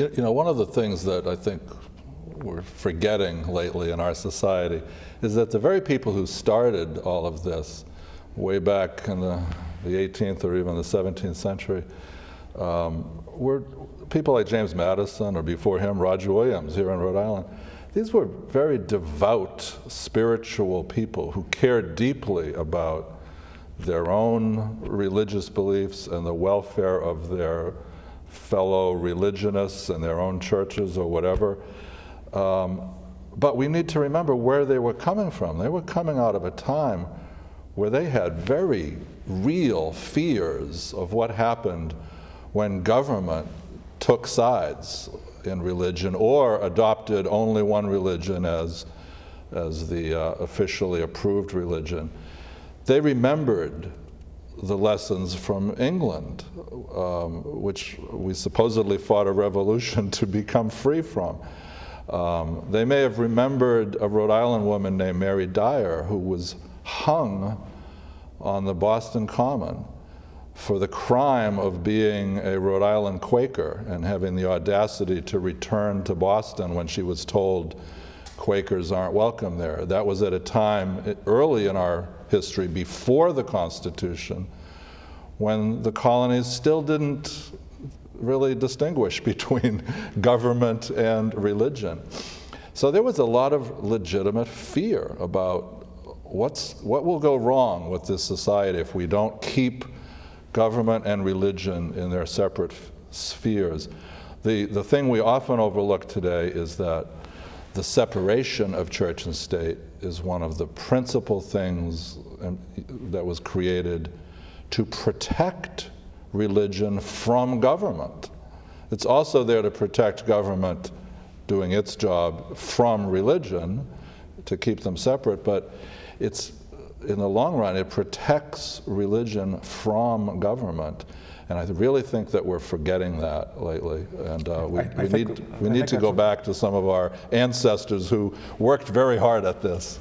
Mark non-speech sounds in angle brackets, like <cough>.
You know, one of the things that I think we're forgetting lately in our society is that the very people who started all of this way back in the, the 18th or even the 17th century um, were people like James Madison or before him Roger Williams here in Rhode Island. These were very devout, spiritual people who cared deeply about their own religious beliefs and the welfare of their fellow religionists and their own churches or whatever. Um, but we need to remember where they were coming from. They were coming out of a time where they had very real fears of what happened when government took sides in religion or adopted only one religion as, as the uh, officially approved religion. They remembered the lessons from England, um, which we supposedly fought a revolution <laughs> to become free from. Um, they may have remembered a Rhode Island woman named Mary Dyer who was hung on the Boston Common for the crime of being a Rhode Island Quaker and having the audacity to return to Boston when she was told Quakers aren't welcome there. That was at a time early in our history, before the Constitution, when the colonies still didn't really distinguish <laughs> between government and religion. So there was a lot of legitimate fear about what's, what will go wrong with this society if we don't keep government and religion in their separate spheres. The, the thing we often overlook today is that the separation of church and state is one of the principal things um, that was created to protect religion from government. It's also there to protect government doing its job from religion to keep them separate, but it's in the long run, it protects religion from government. And I really think that we're forgetting that lately. And uh, we, I, I we need, we need to go back to some of our ancestors who worked very hard at this.